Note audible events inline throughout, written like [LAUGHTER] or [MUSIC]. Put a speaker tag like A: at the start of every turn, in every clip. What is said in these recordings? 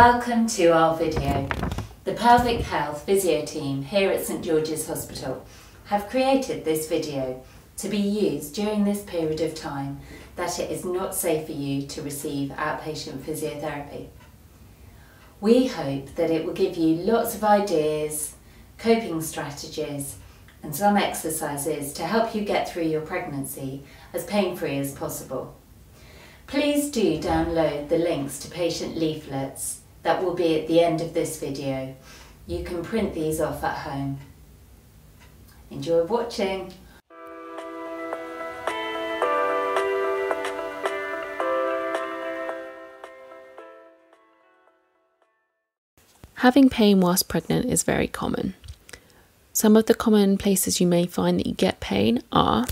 A: Welcome to our video. The Pelvic Health Physio team here at St George's Hospital have created this video to be used during this period of time that it is not safe for you to receive outpatient physiotherapy. We hope that it will give you lots of ideas, coping strategies and some exercises to help you get through your pregnancy as pain-free as possible. Please do download the links to patient leaflets that will be at the end of this video. You can print these off at home. Enjoy watching!
B: Having pain whilst pregnant is very common. Some of the common places you may find that you get pain are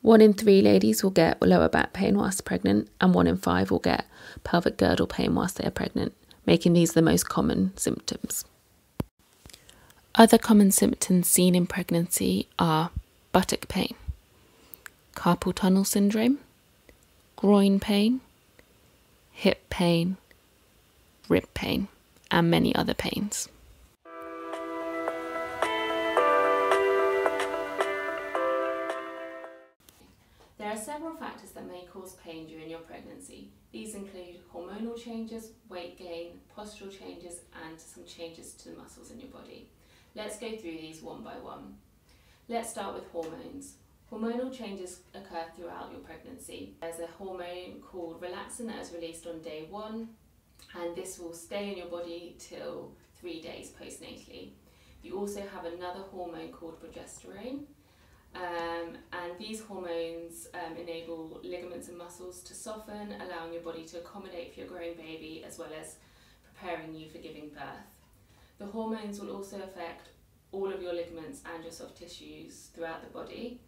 B: one in three ladies will get lower back pain whilst pregnant, and one in five will get pelvic girdle pain whilst they are pregnant, making these the most common symptoms. Other common symptoms seen in pregnancy are buttock pain, carpal tunnel syndrome, groin pain, hip pain, rib pain and many other pains. There are several factors that may cause pain during your pregnancy. These include hormonal changes, weight gain, postural changes, and some changes to the muscles in your body. Let's go through these one by one. Let's start with hormones. Hormonal changes occur throughout your pregnancy. There's a hormone called relaxin that is released on day one, and this will stay in your body till three days postnatally. You also have another hormone called progesterone, um, and these hormones um, enable ligaments and muscles to soften, allowing your body to accommodate for your growing baby as well as preparing you for giving birth. The hormones will also affect all of your ligaments and your soft tissues throughout the body,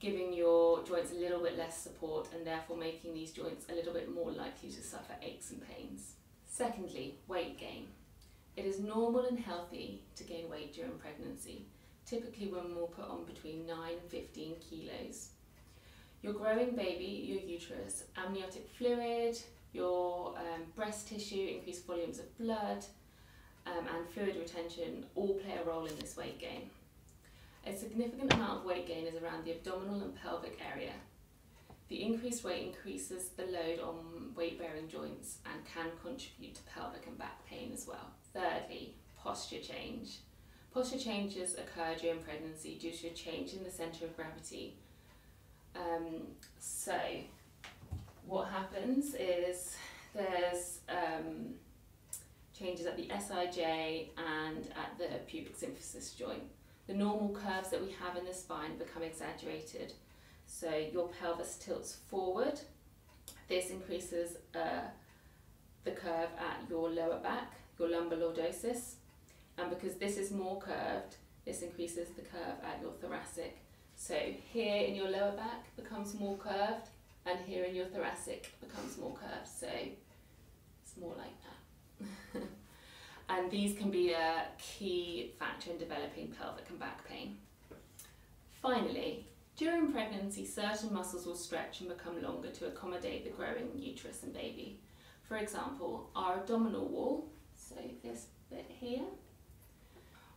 B: giving your joints a little bit less support and therefore making these joints a little bit more likely to suffer aches and pains. Secondly, weight gain. It is normal and healthy to gain weight during pregnancy. Typically women will put on between 9 and 15 kilos. Your growing baby, your uterus, amniotic fluid, your um, breast tissue, increased volumes of blood um, and fluid retention all play a role in this weight gain. A significant amount of weight gain is around the abdominal and pelvic area, the increased weight increases the load on weight-bearing joints and can contribute to pelvic and back pain as well. Thirdly, posture change. Posture changes occur during pregnancy due to a change in the centre of gravity. Um, so, what happens is there's um, changes at the SIJ and at the pubic symphysis joint. The normal curves that we have in the spine become exaggerated so your pelvis tilts forward. This increases uh, the curve at your lower back, your lumbar lordosis. And because this is more curved, this increases the curve at your thoracic. So here in your lower back becomes more curved and here in your thoracic becomes more curved. So it's more like that. [LAUGHS] and these can be a key factor in developing pelvic and back pain. Finally, during pregnancy, certain muscles will stretch and become longer to accommodate the growing uterus and baby. For example, our abdominal wall, so this bit here,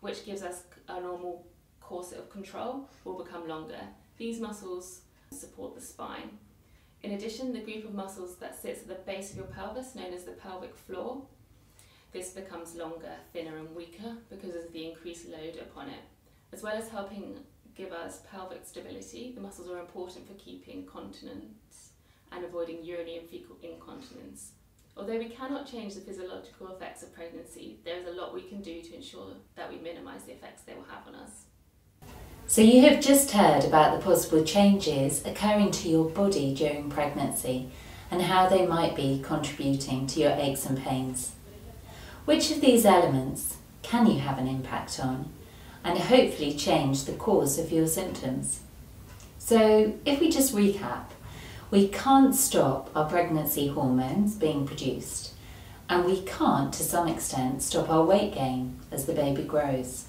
B: which gives us a normal corset of control, will become longer. These muscles support the spine. In addition, the group of muscles that sits at the base of your pelvis, known as the pelvic floor, this becomes longer, thinner and weaker because of the increased load upon it, as well as helping give us pelvic stability. The muscles are important for keeping continence and avoiding urinary and fecal incontinence. Although we cannot change the physiological effects of pregnancy, there is a lot we can do to ensure that we minimise the effects they will have on us.
A: So you have just heard about the possible changes occurring to your body during pregnancy and how they might be contributing to your aches and pains. Which of these elements can you have an impact on? and hopefully change the cause of your symptoms. So if we just recap, we can't stop our pregnancy hormones being produced and we can't to some extent stop our weight gain as the baby grows.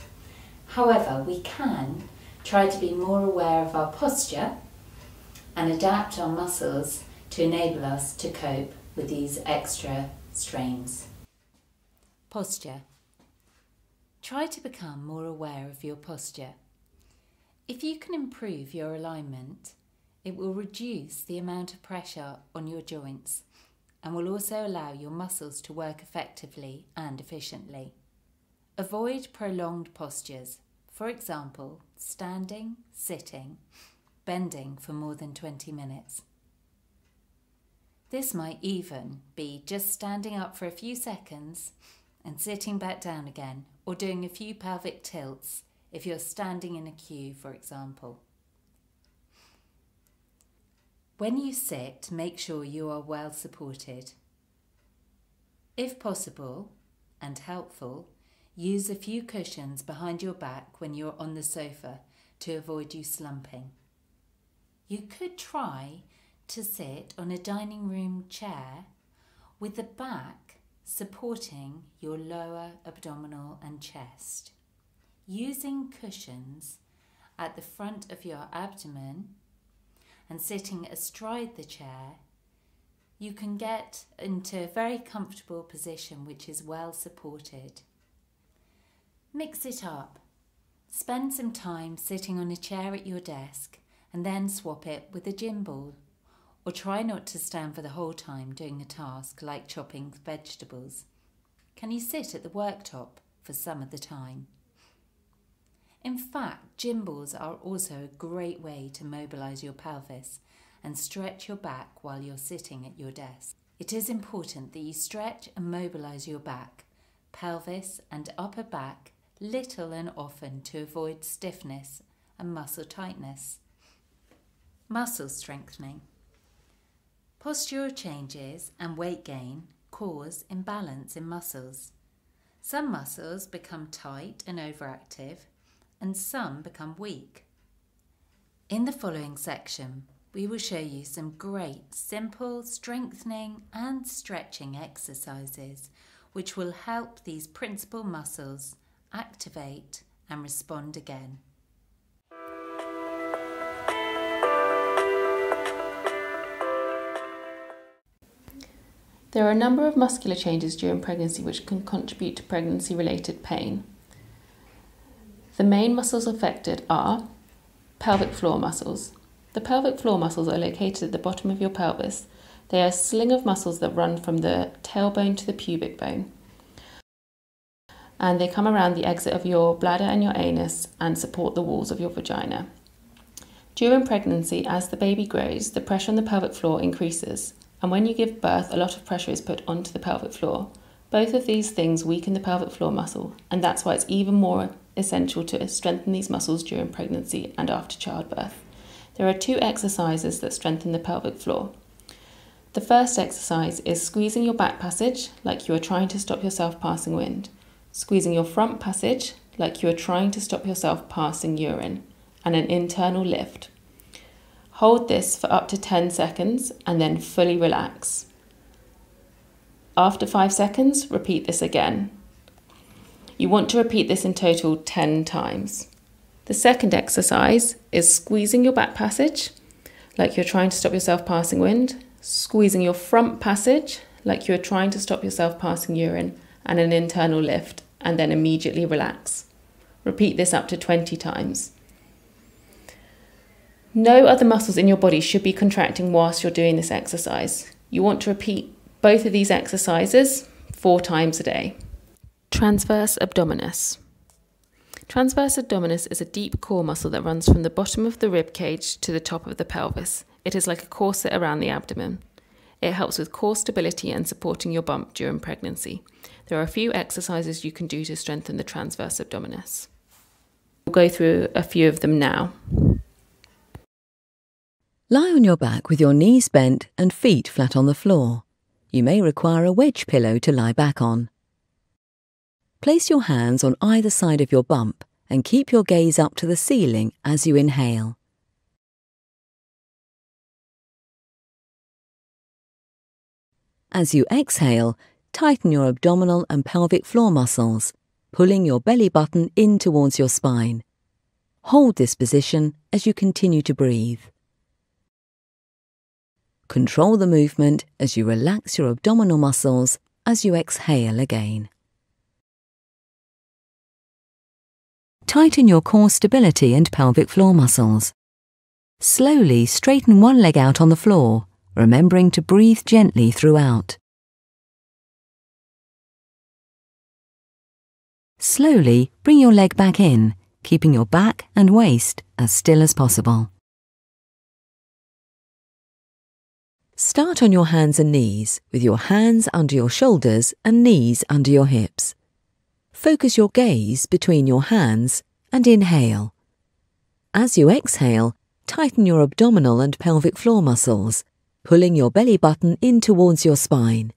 A: However, we can try to be more aware of our posture and adapt our muscles to enable us to cope with these extra strains. Posture. Try to become more aware of your posture. If you can improve your alignment, it will reduce the amount of pressure on your joints and will also allow your muscles to work effectively and efficiently. Avoid prolonged postures, for example, standing, sitting, bending for more than 20 minutes. This might even be just standing up for a few seconds and sitting back down again, or doing a few pelvic tilts if you're standing in a queue, for example. When you sit, make sure you are well supported. If possible and helpful, use a few cushions behind your back when you're on the sofa to avoid you slumping. You could try to sit on a dining room chair with the back supporting your lower abdominal and chest. Using cushions at the front of your abdomen and sitting astride the chair, you can get into a very comfortable position which is well supported. Mix it up. Spend some time sitting on a chair at your desk and then swap it with a gym ball. Or try not to stand for the whole time doing a task like chopping vegetables. Can you sit at the worktop for some of the time? In fact, gym balls are also a great way to mobilise your pelvis and stretch your back while you're sitting at your desk. It is important that you stretch and mobilise your back, pelvis, and upper back little and often to avoid stiffness and muscle tightness. Muscle strengthening. Postural changes and weight gain cause imbalance in muscles. Some muscles become tight and overactive, and some become weak. In the following section, we will show you some great simple strengthening and stretching exercises which will help these principal muscles activate and respond again.
B: There are a number of muscular changes during pregnancy which can contribute to pregnancy related pain. The main muscles affected are pelvic floor muscles. The pelvic floor muscles are located at the bottom of your pelvis. They are a sling of muscles that run from the tailbone to the pubic bone. And they come around the exit of your bladder and your anus and support the walls of your vagina. During pregnancy, as the baby grows, the pressure on the pelvic floor increases and when you give birth, a lot of pressure is put onto the pelvic floor. Both of these things weaken the pelvic floor muscle, and that's why it's even more essential to strengthen these muscles during pregnancy and after childbirth. There are two exercises that strengthen the pelvic floor. The first exercise is squeezing your back passage like you are trying to stop yourself passing wind, squeezing your front passage like you are trying to stop yourself passing urine, and an internal lift Hold this for up to 10 seconds and then fully relax. After 5 seconds, repeat this again. You want to repeat this in total 10 times. The second exercise is squeezing your back passage, like you're trying to stop yourself passing wind, squeezing your front passage, like you're trying to stop yourself passing urine, and an internal lift, and then immediately relax. Repeat this up to 20 times. No other muscles in your body should be contracting whilst you're doing this exercise. You want to repeat both of these exercises four times a day. Transverse abdominis. Transverse abdominis is a deep core muscle that runs from the bottom of the rib cage to the top of the pelvis. It is like a corset around the abdomen. It helps with core stability and supporting your bump during pregnancy. There are a few exercises you can do to strengthen the transverse abdominis. We'll go through a few of them now.
C: Lie on your back with your knees bent and feet flat on the floor. You may require a wedge pillow to lie back on. Place your hands on either side of your bump and keep your gaze up to the ceiling as you inhale. As you exhale, tighten your abdominal and pelvic floor muscles, pulling your belly button in towards your spine. Hold this position as you continue to breathe. Control the movement as you relax your abdominal muscles as you exhale again. Tighten your core stability and pelvic floor muscles. Slowly straighten one leg out on the floor, remembering to breathe gently throughout. Slowly bring your leg back in, keeping your back and waist as still as possible. Start on your hands and knees, with your hands under your shoulders and knees under your hips. Focus your gaze between your hands and inhale. As you exhale, tighten your abdominal and pelvic floor muscles, pulling your belly button in towards your spine.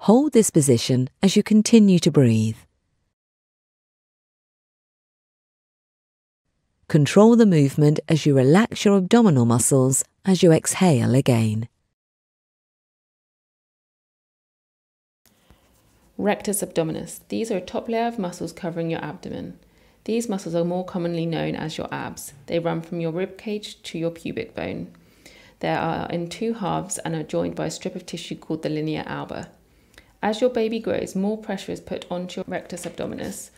C: Hold this position as you continue to breathe. Control the movement as you relax your abdominal muscles as you exhale again.
B: Rectus abdominis. These are a top layer of muscles covering your abdomen. These muscles are more commonly known as your abs. They run from your rib cage to your pubic bone. They are in two halves and are joined by a strip of tissue called the linea alba. As your baby grows, more pressure is put onto your rectus abdominis,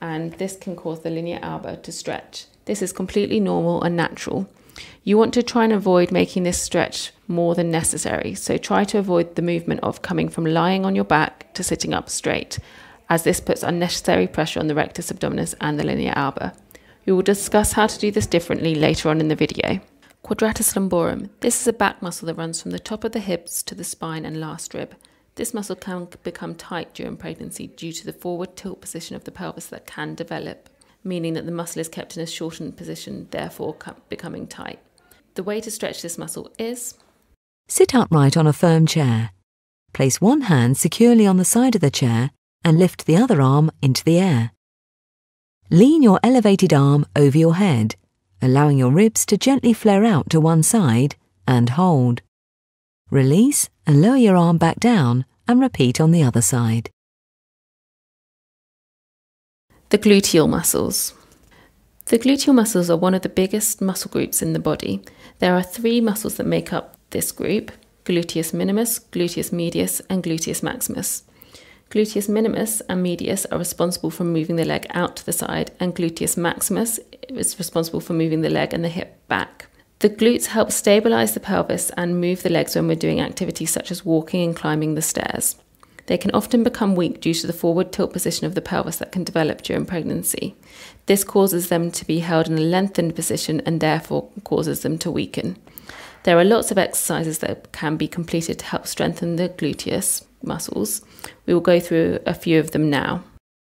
B: and this can cause the linea alba to stretch. This is completely normal and natural. You want to try and avoid making this stretch more than necessary, so try to avoid the movement of coming from lying on your back to sitting up straight, as this puts unnecessary pressure on the rectus abdominis and the linea alba. We will discuss how to do this differently later on in the video. Quadratus lumborum. This is a back muscle that runs from the top of the hips to the spine and last rib. This muscle can become tight during pregnancy due to the forward tilt position of the pelvis that can develop, meaning that the muscle is kept in a shortened position, therefore becoming tight. The way to stretch this muscle is
C: Sit upright on a firm chair. Place one hand securely on the side of the chair and lift the other arm into the air. Lean your elevated arm over your head, allowing your ribs to gently flare out to one side and hold. Release and lower your arm back down and repeat on the other side.
B: The gluteal muscles. The gluteal muscles are one of the biggest muscle groups in the body. There are three muscles that make up this group gluteus minimus, gluteus medius, and gluteus maximus. Gluteus minimus and medius are responsible for moving the leg out to the side, and gluteus maximus is responsible for moving the leg and the hip back. The glutes help stabilize the pelvis and move the legs when we're doing activities such as walking and climbing the stairs. They can often become weak due to the forward tilt position of the pelvis that can develop during pregnancy. This causes them to be held in a lengthened position and therefore causes them to weaken. There are lots of exercises that can be completed to help strengthen the gluteus muscles. We will go through a few of them now.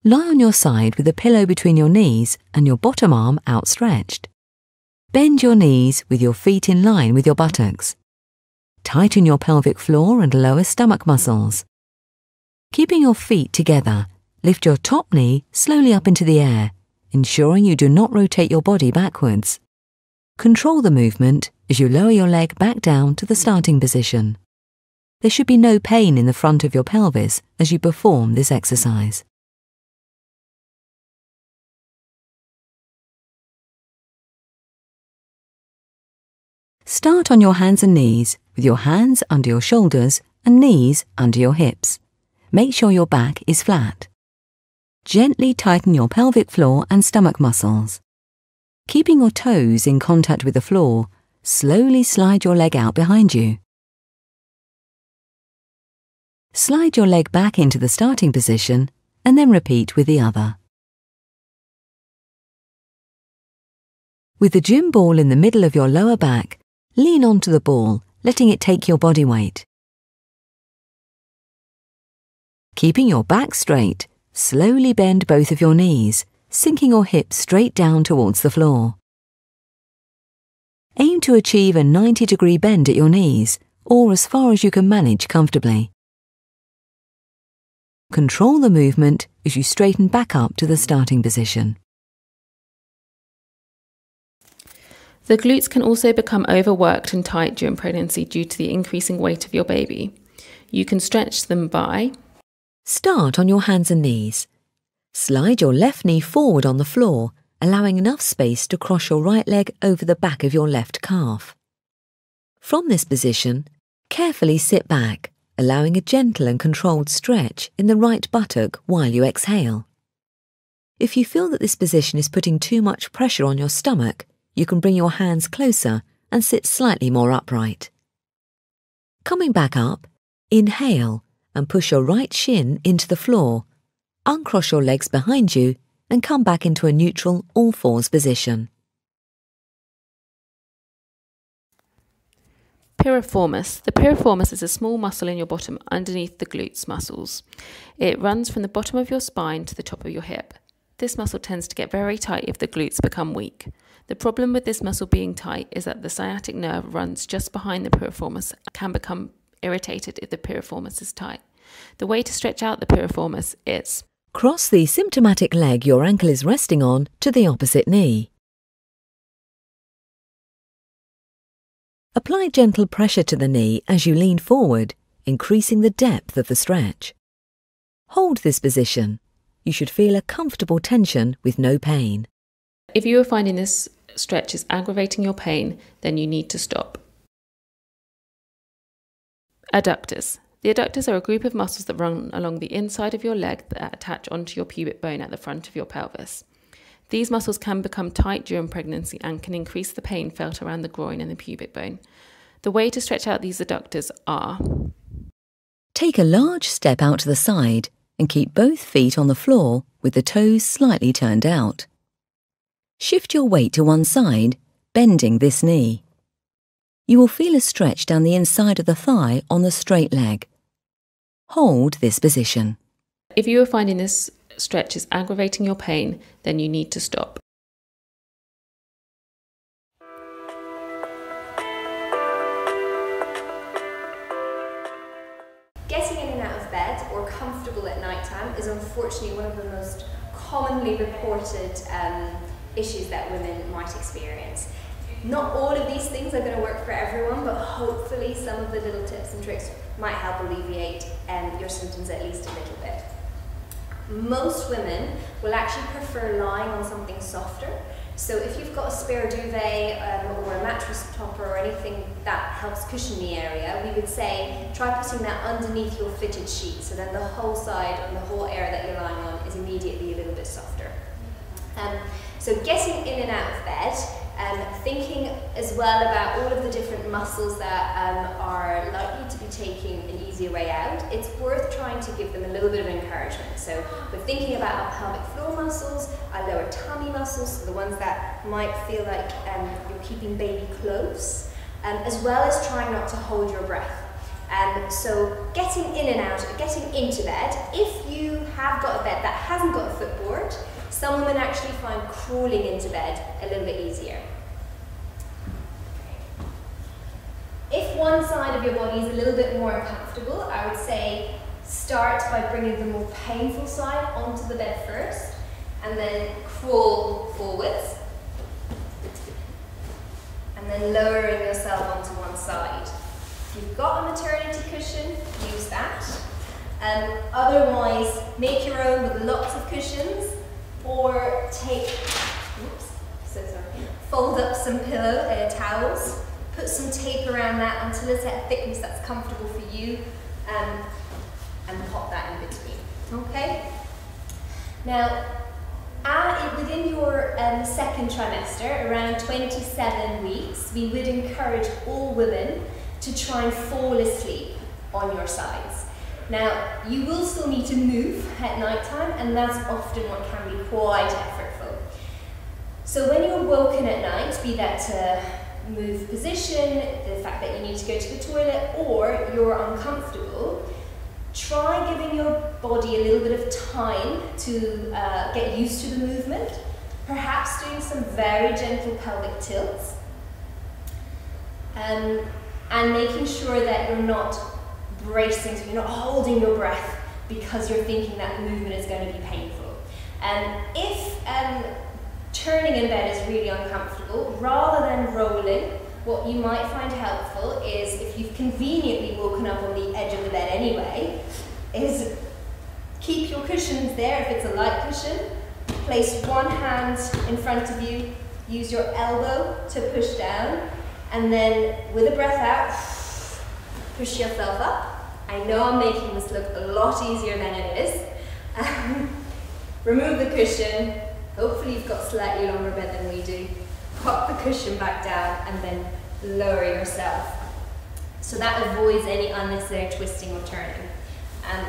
C: Lie on your side with a pillow between your knees and your bottom arm outstretched. Bend your knees with your feet in line with your buttocks. Tighten your pelvic floor and lower stomach muscles. Keeping your feet together, lift your top knee slowly up into the air, ensuring you do not rotate your body backwards. Control the movement as you lower your leg back down to the starting position. There should be no pain in the front of your pelvis as you perform this exercise. Start on your hands and knees with your hands under your shoulders and knees under your hips. Make sure your back is flat. Gently tighten your pelvic floor and stomach muscles. Keeping your toes in contact with the floor, slowly slide your leg out behind you. Slide your leg back into the starting position and then repeat with the other. With the gym ball in the middle of your lower back, lean onto the ball, letting it take your body weight. Keeping your back straight, slowly bend both of your knees, sinking your hips straight down towards the floor. Aim to achieve a 90 degree bend at your knees, or as far as you can manage comfortably. Control the movement as you straighten back up to the starting position.
B: The glutes can also become overworked and tight during pregnancy due to the increasing weight of your baby. You can stretch them by
C: Start on your hands and knees. Slide your left knee forward on the floor allowing enough space to cross your right leg over the back of your left calf. From this position, carefully sit back, allowing a gentle and controlled stretch in the right buttock while you exhale. If you feel that this position is putting too much pressure on your stomach, you can bring your hands closer and sit slightly more upright. Coming back up, inhale and push your right shin into the floor. Uncross your legs behind you and come back into a neutral all fours position.
B: Piriformis. The piriformis is a small muscle in your bottom underneath the glutes muscles. It runs from the bottom of your spine to the top of your hip. This muscle tends to get very tight if the glutes become weak. The problem with this muscle being tight is that the sciatic nerve runs just behind the piriformis and can become irritated if the piriformis is tight. The way to stretch out the piriformis is
C: Cross the symptomatic leg your ankle is resting on to the opposite knee. Apply gentle pressure to the knee as you lean forward, increasing the depth of the stretch. Hold this position. You should feel a comfortable tension with no pain.
B: if you are finding this stretch is aggravating your pain, then you need to stop. Adductors. The adductors are a group of muscles that run along the inside of your leg that attach onto your pubic bone at the front of your pelvis. These muscles can become tight during pregnancy and can increase the pain felt around the groin and the pubic bone. The way to stretch out these adductors are
C: Take a large step out to the side and keep both feet on the floor with the toes slightly turned out. Shift your weight to one side, bending this knee. You will feel a stretch down the inside of the thigh on the straight leg. Hold this position.
B: if you are finding this stretch is aggravating your pain, then you need to stop.
D: Getting in and out of bed or comfortable at night time is unfortunately one of the most commonly reported um, issues that women might experience. Not all of these things are going to work for everyone, but hopefully some of the little tips and tricks might help alleviate um, your symptoms at least a little bit. Most women will actually prefer lying on something softer. So if you've got a spare duvet um, or a mattress topper or anything that helps cushion the area, we would say try putting that underneath your fitted sheet. So then the whole side and the whole area that you're lying on is immediately a little bit softer. Um, so getting in and out of bed, um, thinking as well about all of the different muscles that um, are likely to be taking an easier way out, it's worth trying to give them a little bit of encouragement. So we're thinking about our pelvic floor muscles, our lower tummy muscles, so the ones that might feel like um, you're keeping baby close, um, as well as trying not to hold your breath. Um, so getting in and out, getting into bed, if you have got a bed that hasn't got a footboard, some women actually find crawling into bed a little bit easier. If one side of your body is a little bit more uncomfortable, I would say start by bringing the more painful side onto the bed first and then crawl forwards and then lowering yourself onto one side. If you've got a maternity cushion, use that. Um, otherwise, make your own with lots of cushions or take, oops, so sorry, fold up some pillow uh, towels, put some tape around that until it's at a thickness that's comfortable for you, um, and pop that in between. Okay? Now, uh, within your um, second trimester, around 27 weeks, we would encourage all women to try and fall asleep on your sides. Now, you will still need to move at night time, and that's often what can be quite effortful. So when you're woken at night, be that to move position, the fact that you need to go to the toilet, or you're uncomfortable, try giving your body a little bit of time to uh, get used to the movement. Perhaps doing some very gentle pelvic tilts. Um, and making sure that you're not bracing, so you're not holding your breath because you're thinking that movement is going to be painful. Um, if um, turning in bed is really uncomfortable, rather than rolling, what you might find helpful is if you've conveniently woken up on the edge of the bed anyway, is keep your cushions there if it's a light cushion. Place one hand in front of you, use your elbow to push down, and then with a breath out, push yourself up. I know I'm making this look a lot easier than it is. [LAUGHS] Remove the cushion. Hopefully you've got slightly longer bed than we do. Pop the cushion back down and then lower yourself. So that avoids any unnecessary twisting or turning. Um,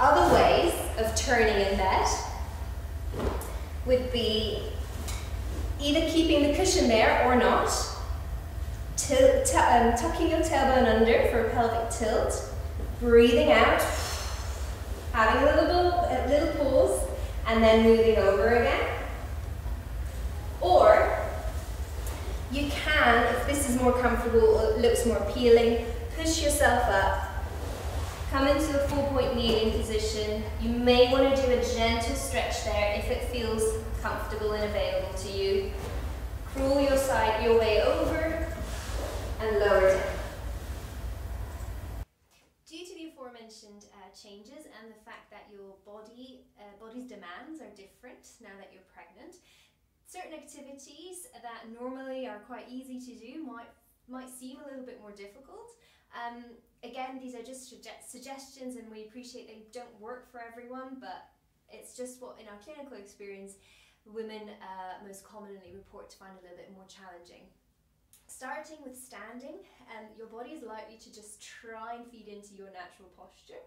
D: other ways of turning in bed would be either keeping the cushion there or not, um, tucking your tailbone under for a pelvic tilt, breathing out, having a little, a little pause, and then moving over again. Or you can, if this is more comfortable or looks more appealing, push yourself up, come into a four point kneeling position. You may want to do a gentle stretch there if it feels comfortable and available to you. Crawl your side, your way over and lower. Due to the aforementioned uh, changes and the fact that your body, uh, body's demands are different now that you're pregnant, certain activities that normally are quite easy to do might might seem a little bit more difficult. Um, again, these are just suggestions and we appreciate they don't work for everyone, but it's just what in our clinical experience women uh, most commonly report to find a little bit more challenging. Starting with standing, um, your body is likely to just try and feed into your natural posture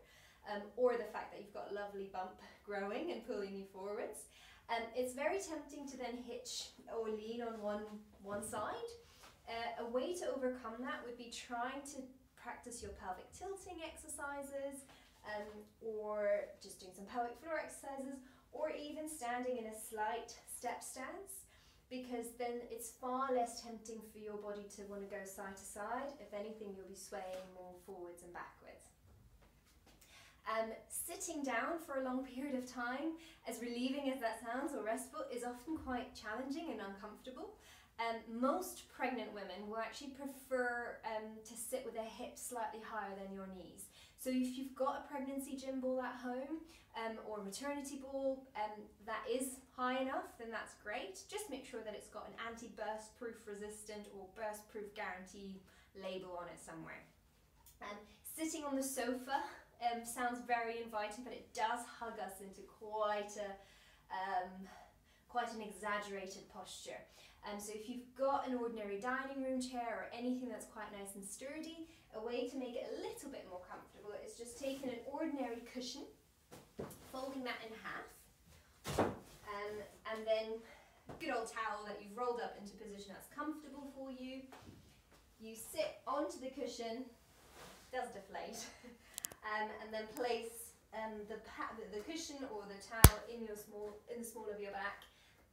D: um, or the fact that you've got a lovely bump growing and pulling you forwards. Um, it's very tempting to then hitch or lean on one, one side. Uh, a way to overcome that would be trying to practice your pelvic tilting exercises um, or just doing some pelvic floor exercises or even standing in a slight step stance because then it's far less tempting for your body to want to go side to side. If anything, you'll be swaying more forwards and backwards. Um, sitting down for a long period of time, as relieving as that sounds or restful, is often quite challenging and uncomfortable. Um, most pregnant women will actually prefer um, to sit with their hips slightly higher than your knees. So if you've got a pregnancy gym ball at home um, or a maternity ball um, that is high enough, then that's great. Just make sure that it's got an anti-burst proof resistant or burst proof guarantee label on it somewhere. Um, sitting on the sofa um, sounds very inviting, but it does hug us into quite a um, quite an exaggerated posture. Um, so if you've got an ordinary dining room chair or anything that's quite nice and sturdy, a way to make it a little bit more comfortable is just taking an ordinary cushion, folding that in half, um, and then good old towel that you've rolled up into position that's comfortable for you. You sit onto the cushion, does deflate, [LAUGHS] um, and then place um, the, the cushion or the towel in your small in the small of your back,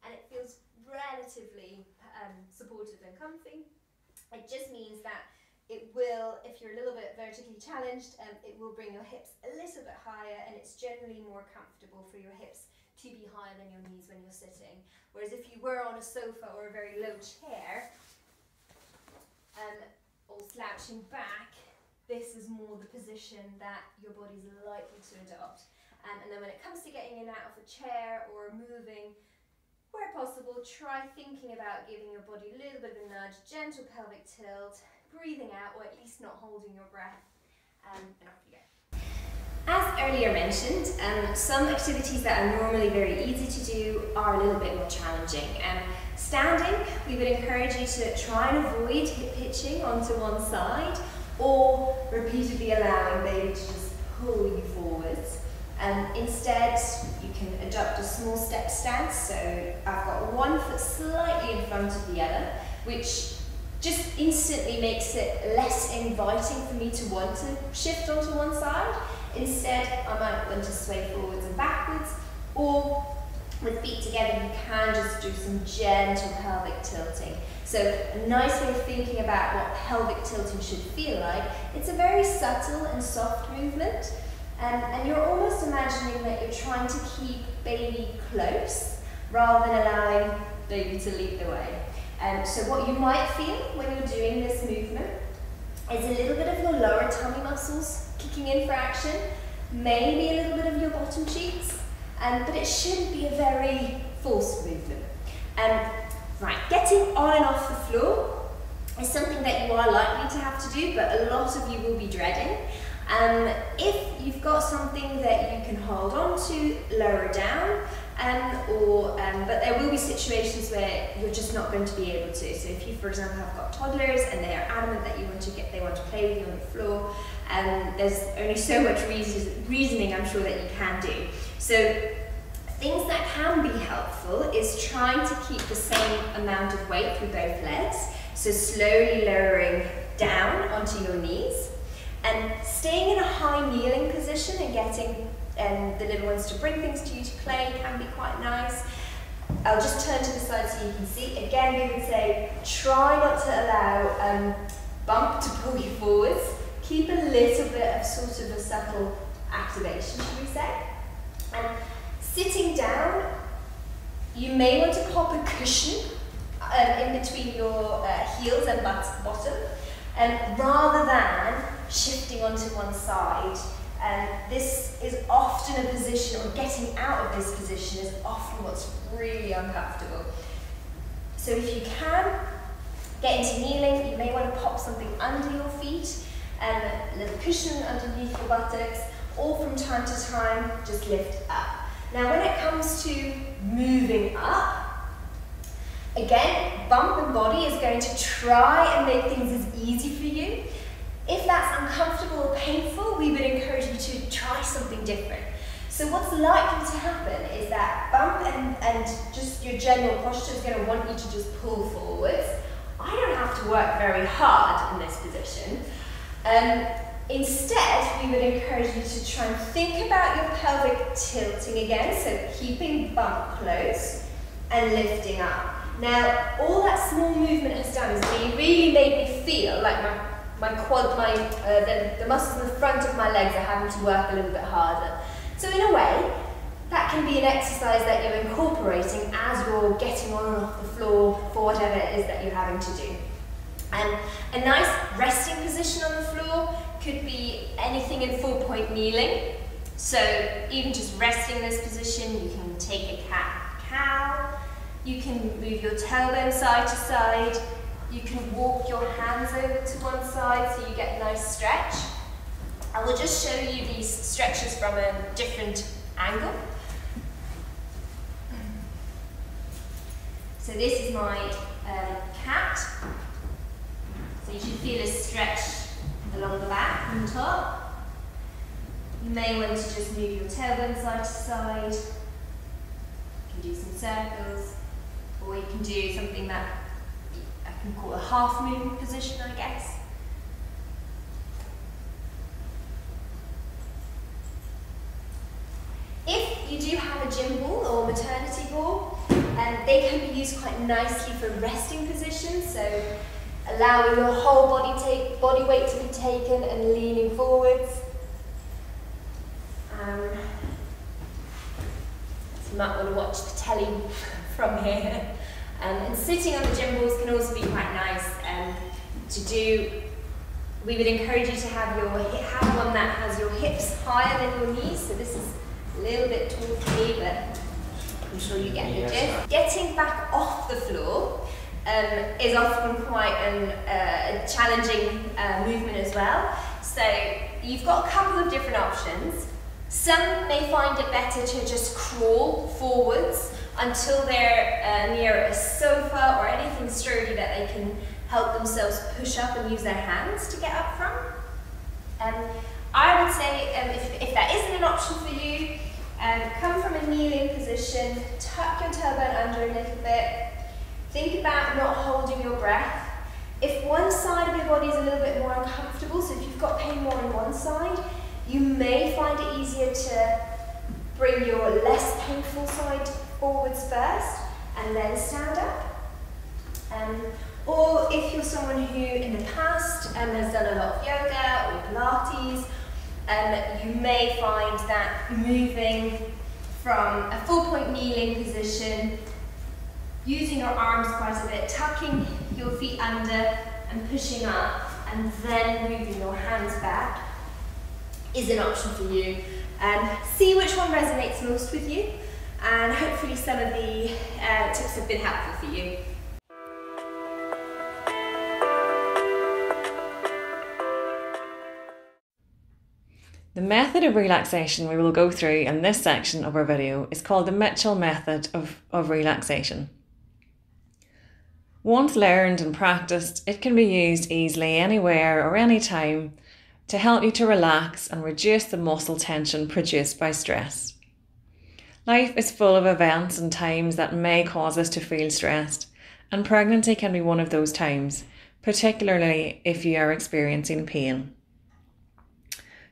D: and it feels relatively um, supportive and comfy. It just means that it will, if you're a little bit vertically challenged, um, it will bring your hips a little bit higher, and it's generally more comfortable for your hips to be higher than your knees when you're sitting. Whereas if you were on a sofa or a very low chair, um, or slouching back, this is more the position that your body's likely to adopt. Um, and then when it comes to getting in and out of the chair or moving, where possible, try thinking about giving your body a little bit of a nudge, gentle pelvic tilt, breathing out or at least not holding your breath, um, and off you go. As earlier mentioned, um, some activities that are normally very easy to do are a little bit more challenging. Um, standing, we would encourage you to try and avoid hip hitching onto one side or repeatedly allowing baby to just pull you forwards. Um, instead, you can adopt a small step stance. So I've got one foot slightly in front of the other, which just instantly makes it less inviting for me to want to shift onto one side. Instead, I might want to sway forwards and backwards, or with feet together, you can just do some gentle pelvic tilting. So a nice way of thinking about what pelvic tilting should feel like, it's a very subtle and soft movement. Um, and you're almost imagining that you're trying to keep baby close rather than allowing baby to lead the way. Um, so what you might feel when you're doing this movement is a little bit of your lower tummy muscles kicking in for action, maybe a little bit of your bottom cheeks, um, but it shouldn't be a very forced movement. Um, Right, getting on and off the floor is something that you are likely to have to do, but a lot of you will be dreading. Um, if you've got something that you can hold on to, lower down, um, or um, but there will be situations where you're just not going to be able to. So if you, for example, have got toddlers and they are adamant that you want to get, they want to play with you on the floor, um, there's only so much reason, reasoning I'm sure that you can do. So things that can be helpful is trying to keep the same amount of weight through both legs. So slowly lowering down onto your knees and staying in a high kneeling position and getting um, the little ones to bring things to you to play can be quite nice. I'll just turn to the side so you can see. Again, we would say try not to allow um, bump to pull you forwards. Keep a little bit of sort of a subtle activation, should we say. And sitting down, you may want to pop a cushion um, in between your uh, heels and butt bottom, um, rather than shifting onto one side. And um, this is often a position, or getting out of this position is often what's really uncomfortable. So if you can, get into kneeling, you may want to pop something under your feet, and um, a little cushion underneath your buttocks, or from time to time, just lift up. Now when it comes to moving up, again, bump and body is going to try and make things as easy for you. If that's uncomfortable or painful, we would encourage you to try something different. So what's likely to happen is that bump and, and just your general posture is going to want you to just pull forwards. I don't have to work very hard in this position. Um, instead, we would encourage you to try and think about your pelvic tilting again, so keeping bump close and lifting up. Now, all that small movement has done is really made me feel like my my quad, my uh, the, the muscles in the front of my legs are having to work a little bit harder. So in a way, that can be an exercise that you're incorporating as you're getting on and off the floor for whatever it is that you're having to do. And a nice resting position on the floor could be anything in four point kneeling. So even just resting in this position, you can take a cat cow, you can move your tailbone side to side, you can walk your hands over to one side so you get a nice stretch. I will just show you these stretches from a different angle. So this is my um, cat. So you should feel a stretch along the back and top. You may want to just move your tailbone side to side. You can do some circles, or you can do something that can call a half movement position, I guess. If you do have a gym ball or maternity ball, um, they can be used quite nicely for resting positions, so allowing your whole body, take, body weight to be taken and leaning forwards. Um, so you might want to watch the telly [LAUGHS] from here. Um, and sitting on the gym balls can also be quite nice um, to do. We would encourage you to have your have one that has your hips higher than your knees. So this is a little bit tall for me, but I'm sure you get the gist. Getting back off the floor um, is often quite an, uh, a challenging uh, movement as well. So you've got a couple of different options. Some may find it better to just crawl forwards until they're uh, near a sofa or anything sturdy that they can help themselves push up and use their hands to get up from. Um, I would say um, if, if that isn't an option for you, um, come from a kneeling position, tuck your tailbone under a little bit, think about not holding your breath. If one side of your body is a little bit more uncomfortable, so if you've got pain more on one side, you may find it easier to bring your less painful side forwards first and then stand up. Um, or if you're someone who in the past um, has done a lot of yoga or Pilates, um, you may find that moving from a four point kneeling position, using your arms quite a bit, tucking your feet under and pushing up, and then moving your hands back is an option for you. Um, see which one resonates most with you and hopefully some of the uh, tips have been helpful for you.
E: The method of relaxation we will go through in this section of our video is called the Mitchell method of, of relaxation. Once learned and practiced, it can be used easily anywhere or anytime to help you to relax and reduce the muscle tension produced by stress. Life is full of events and times that may cause us to feel stressed, and pregnancy can be one of those times, particularly if you are experiencing pain.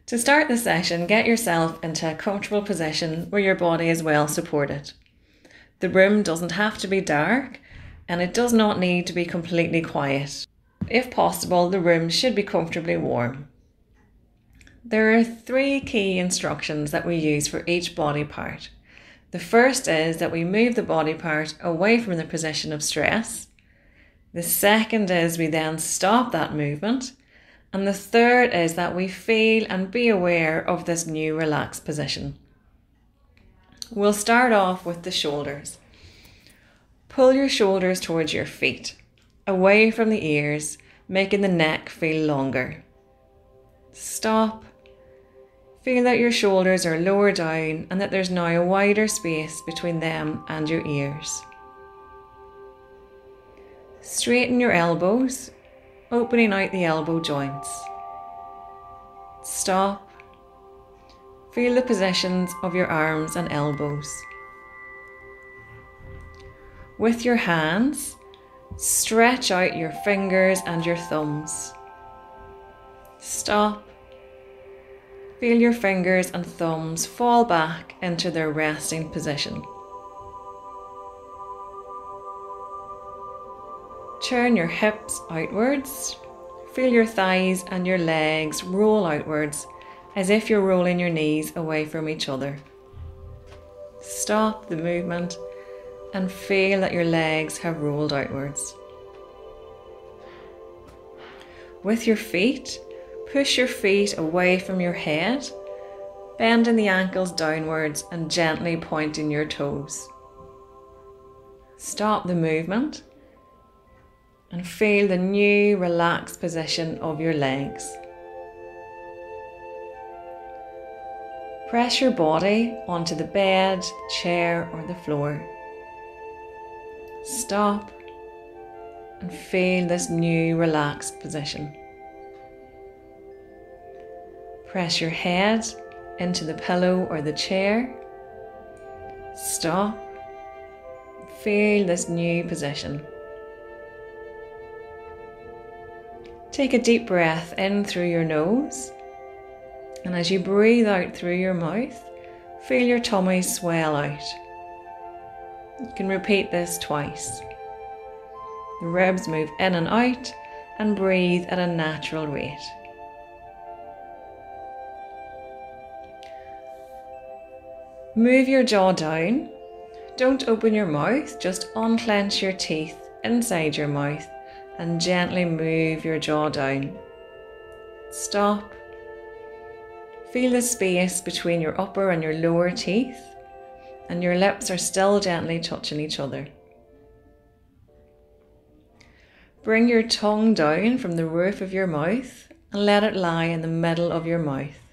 E: To start the session, get yourself into a comfortable position where your body is well supported. The room doesn't have to be dark and it does not need to be completely quiet. If possible, the room should be comfortably warm. There are three key instructions that we use for each body part. The first is that we move the body part away from the position of stress. The second is we then stop that movement and the third is that we feel and be aware of this new relaxed position. We'll start off with the shoulders. Pull your shoulders towards your feet, away from the ears, making the neck feel longer. Stop. Feel that your shoulders are lower down and that there's now a wider space between them and your ears. Straighten your elbows opening out the elbow joints. Stop. Feel the positions of your arms and elbows. With your hands, stretch out your fingers and your thumbs. Stop. Feel your fingers and thumbs fall back into their resting position. Turn your hips outwards. Feel your thighs and your legs roll outwards as if you're rolling your knees away from each other. Stop the movement and feel that your legs have rolled outwards. With your feet, push your feet away from your head, bending the ankles downwards and gently pointing your toes. Stop the movement and feel the new relaxed position of your legs. Press your body onto the bed, chair, or the floor. Stop and feel this new relaxed position. Press your head into the pillow or the chair. Stop. Feel this new position. Take a deep breath in through your nose, and as you breathe out through your mouth, feel your tummy swell out. You can repeat this twice. The ribs move in and out, and breathe at a natural rate. Move your jaw down. Don't open your mouth, just unclench your teeth inside your mouth and gently move your jaw down. Stop. Feel the space between your upper and your lower teeth, and your lips are still gently touching each other. Bring your tongue down from the roof of your mouth and let it lie in the middle of your mouth.